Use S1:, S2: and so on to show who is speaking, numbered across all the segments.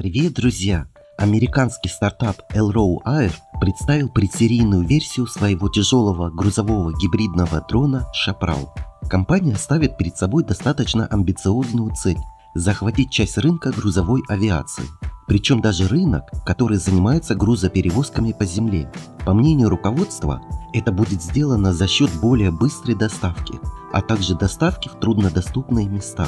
S1: Привет, друзья! Американский стартап Elrow Air представил предсерийную версию своего тяжелого грузового гибридного дрона Шапрал. Компания ставит перед собой достаточно амбициозную цель – захватить часть рынка грузовой авиации. Причем даже рынок, который занимается грузоперевозками по земле. По мнению руководства, это будет сделано за счет более быстрой доставки, а также доставки в труднодоступные места.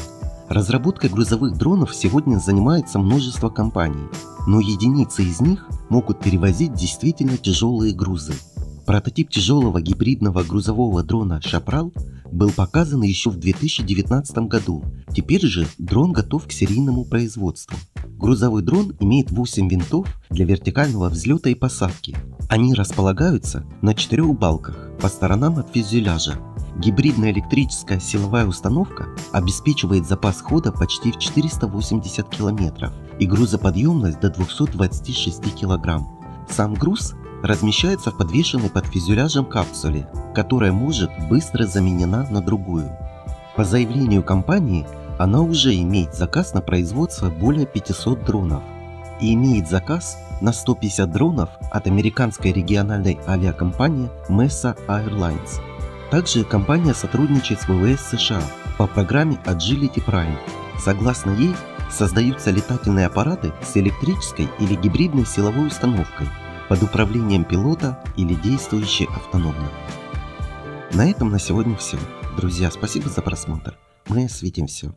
S1: Разработкой грузовых дронов сегодня занимается множество компаний, но единицы из них могут перевозить действительно тяжелые грузы. Прототип тяжелого гибридного грузового дрона «Шапрал» был показан еще в 2019 году. Теперь же дрон готов к серийному производству. Грузовой дрон имеет 8 винтов для вертикального взлета и посадки. Они располагаются на четырех балках по сторонам от фюзеляжа. Гибридная электрическая силовая установка обеспечивает запас хода почти в 480 км и грузоподъемность до 226 кг. Сам груз размещается в подвешенной под фюзеляжем капсуле, которая может быстро заменена на другую. По заявлению компании, она уже имеет заказ на производство более 500 дронов и имеет заказ на 150 дронов от американской региональной авиакомпании Mesa Airlines. Также компания сотрудничает с ВВС США по программе Agility Prime. Согласно ей, создаются летательные аппараты с электрической или гибридной силовой установкой под управлением пилота или действующие автономно. На этом на сегодня все. Друзья, спасибо за просмотр. Мы осветим все.